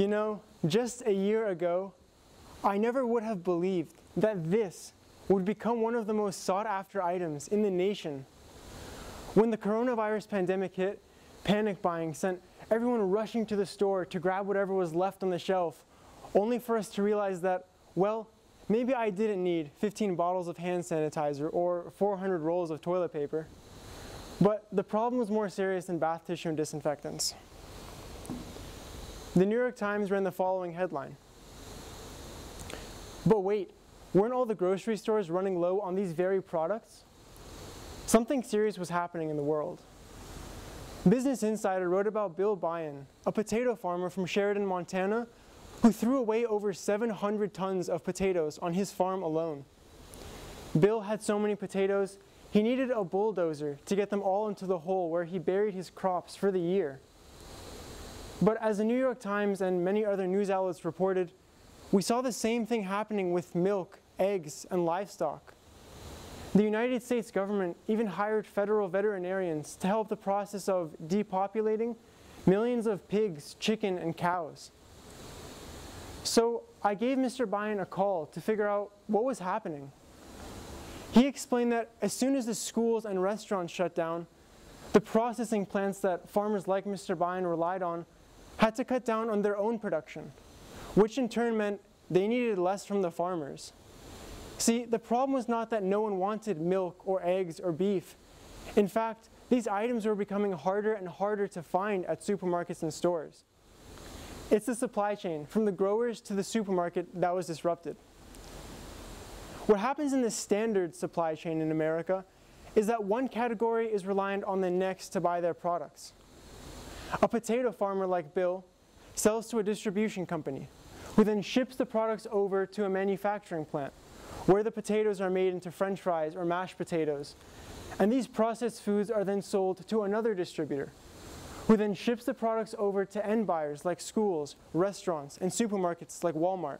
You know, just a year ago, I never would have believed that this would become one of the most sought after items in the nation. When the coronavirus pandemic hit, panic buying sent everyone rushing to the store to grab whatever was left on the shelf, only for us to realize that, well, maybe I didn't need 15 bottles of hand sanitizer or 400 rolls of toilet paper. But the problem was more serious than bath tissue and disinfectants. The New York Times ran the following headline. But wait, weren't all the grocery stores running low on these very products? Something serious was happening in the world. Business Insider wrote about Bill Byon, a potato farmer from Sheridan, Montana, who threw away over 700 tons of potatoes on his farm alone. Bill had so many potatoes, he needed a bulldozer to get them all into the hole where he buried his crops for the year. But as the New York Times and many other news outlets reported, we saw the same thing happening with milk, eggs, and livestock. The United States government even hired federal veterinarians to help the process of depopulating millions of pigs, chicken, and cows. So I gave Mr. Byon a call to figure out what was happening. He explained that as soon as the schools and restaurants shut down, the processing plants that farmers like Mr. Byon relied on had to cut down on their own production, which in turn meant they needed less from the farmers. See, the problem was not that no one wanted milk or eggs or beef. In fact, these items were becoming harder and harder to find at supermarkets and stores. It's the supply chain, from the growers to the supermarket, that was disrupted. What happens in the standard supply chain in America is that one category is reliant on the next to buy their products. A potato farmer like Bill sells to a distribution company, who then ships the products over to a manufacturing plant, where the potatoes are made into french fries or mashed potatoes. And these processed foods are then sold to another distributor, who then ships the products over to end buyers like schools, restaurants, and supermarkets like Walmart.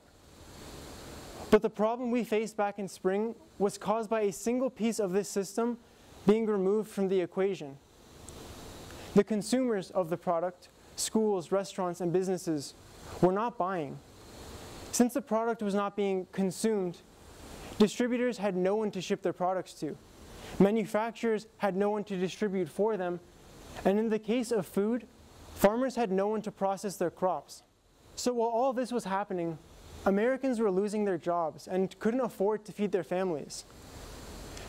But the problem we faced back in spring was caused by a single piece of this system being removed from the equation. The consumers of the product, schools, restaurants, and businesses, were not buying. Since the product was not being consumed, distributors had no one to ship their products to. Manufacturers had no one to distribute for them. And in the case of food, farmers had no one to process their crops. So while all this was happening, Americans were losing their jobs and couldn't afford to feed their families.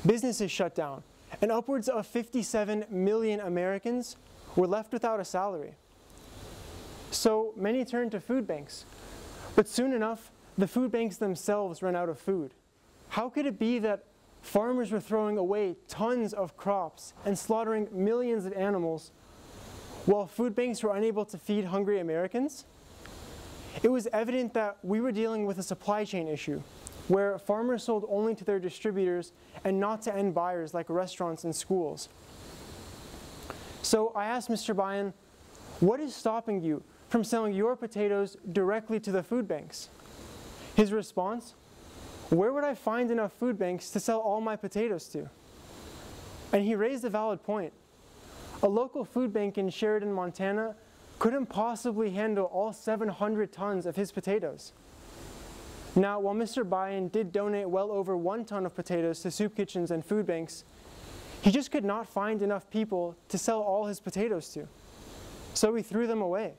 Businesses shut down, and upwards of 57 million Americans were left without a salary. So many turned to food banks. But soon enough, the food banks themselves ran out of food. How could it be that farmers were throwing away tons of crops and slaughtering millions of animals while food banks were unable to feed hungry Americans? It was evident that we were dealing with a supply chain issue where farmers sold only to their distributors and not to end buyers like restaurants and schools. So I asked Mr. Byon, what is stopping you from selling your potatoes directly to the food banks? His response, where would I find enough food banks to sell all my potatoes to? And he raised a valid point. A local food bank in Sheridan, Montana couldn't possibly handle all 700 tons of his potatoes. Now, while Mr. Byon did donate well over one ton of potatoes to soup kitchens and food banks, he just could not find enough people to sell all his potatoes to. So he threw them away.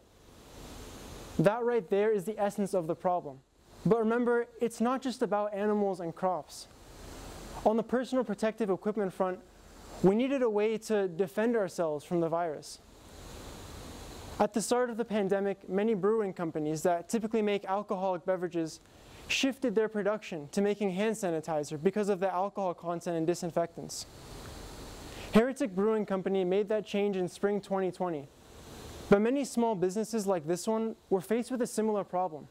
That right there is the essence of the problem. But remember, it's not just about animals and crops. On the personal protective equipment front, we needed a way to defend ourselves from the virus. At the start of the pandemic, many brewing companies that typically make alcoholic beverages shifted their production to making hand sanitizer because of the alcohol content and disinfectants. Heretic Brewing Company made that change in spring 2020. But many small businesses like this one were faced with a similar problem.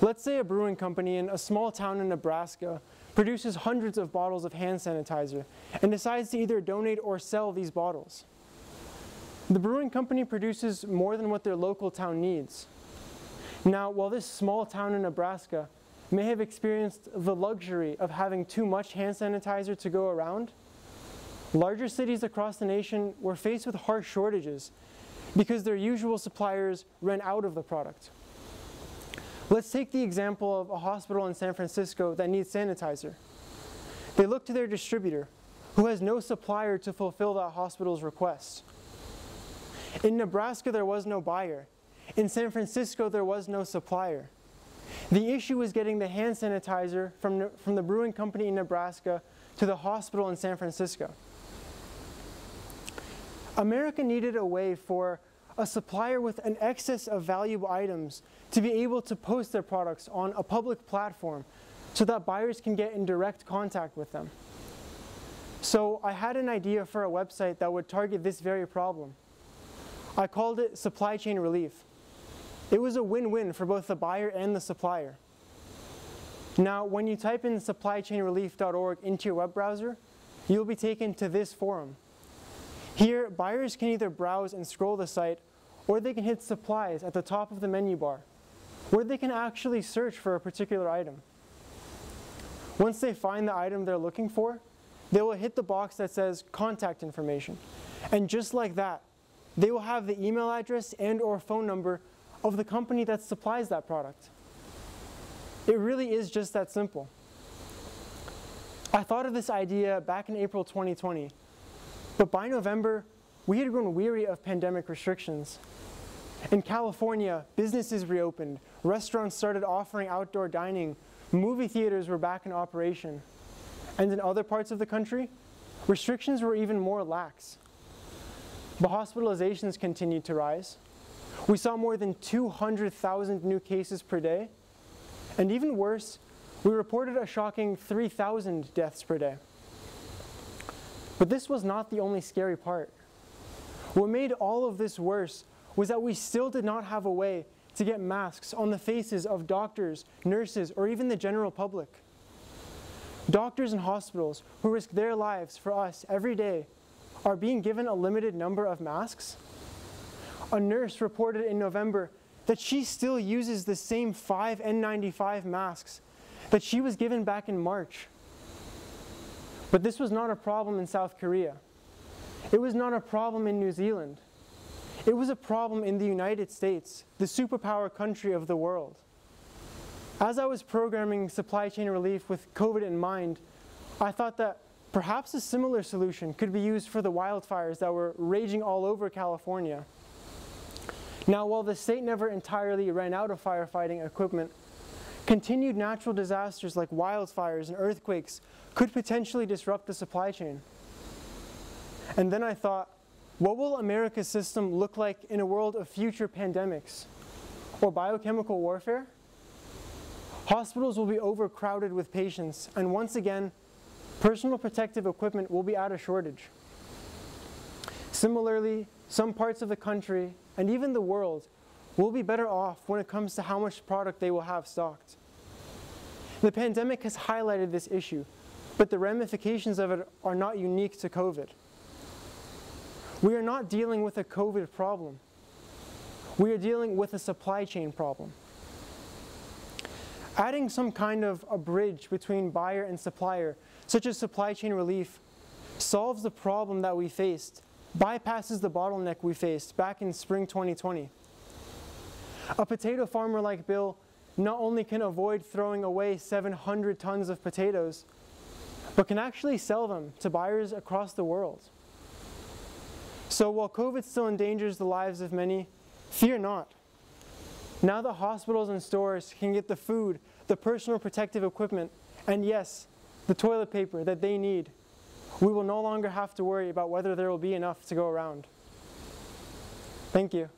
Let's say a brewing company in a small town in Nebraska produces hundreds of bottles of hand sanitizer and decides to either donate or sell these bottles. The brewing company produces more than what their local town needs. Now, while this small town in Nebraska may have experienced the luxury of having too much hand sanitizer to go around, Larger cities across the nation were faced with harsh shortages because their usual suppliers ran out of the product. Let's take the example of a hospital in San Francisco that needs sanitizer. They look to their distributor, who has no supplier to fulfill that hospital's request. In Nebraska, there was no buyer. In San Francisco, there was no supplier. The issue was getting the hand sanitizer from, from the brewing company in Nebraska to the hospital in San Francisco. America needed a way for a supplier with an excess of valuable items to be able to post their products on a public platform so that buyers can get in direct contact with them. So I had an idea for a website that would target this very problem. I called it Supply Chain Relief. It was a win-win for both the buyer and the supplier. Now, when you type in supplychainrelief.org into your web browser, you'll be taken to this forum. Here, buyers can either browse and scroll the site, or they can hit supplies at the top of the menu bar, where they can actually search for a particular item. Once they find the item they're looking for, they will hit the box that says contact information. And just like that, they will have the email address and or phone number of the company that supplies that product. It really is just that simple. I thought of this idea back in April 2020, but by November, we had grown weary of pandemic restrictions. In California, businesses reopened, restaurants started offering outdoor dining, movie theaters were back in operation. And in other parts of the country, restrictions were even more lax. But hospitalizations continued to rise. We saw more than 200,000 new cases per day, and even worse, we reported a shocking 3,000 deaths per day. But this was not the only scary part. What made all of this worse was that we still did not have a way to get masks on the faces of doctors, nurses, or even the general public. Doctors and hospitals who risk their lives for us every day are being given a limited number of masks. A nurse reported in November that she still uses the same five N95 masks that she was given back in March. But this was not a problem in South Korea. It was not a problem in New Zealand. It was a problem in the United States, the superpower country of the world. As I was programming supply chain relief with COVID in mind, I thought that perhaps a similar solution could be used for the wildfires that were raging all over California. Now, while the state never entirely ran out of firefighting equipment, continued natural disasters like wildfires and earthquakes could potentially disrupt the supply chain. And then I thought, what will America's system look like in a world of future pandemics or biochemical warfare? Hospitals will be overcrowded with patients, and once again, personal protective equipment will be out of shortage. Similarly, some parts of the country and even the world will be better off when it comes to how much product they will have stocked. The pandemic has highlighted this issue, but the ramifications of it are not unique to COVID. We are not dealing with a COVID problem. We are dealing with a supply chain problem. Adding some kind of a bridge between buyer and supplier, such as supply chain relief, solves the problem that we faced bypasses the bottleneck we faced back in spring 2020. A potato farmer like Bill not only can avoid throwing away 700 tons of potatoes, but can actually sell them to buyers across the world. So while COVID still endangers the lives of many, fear not. Now the hospitals and stores can get the food, the personal protective equipment, and yes, the toilet paper that they need we will no longer have to worry about whether there will be enough to go around. Thank you.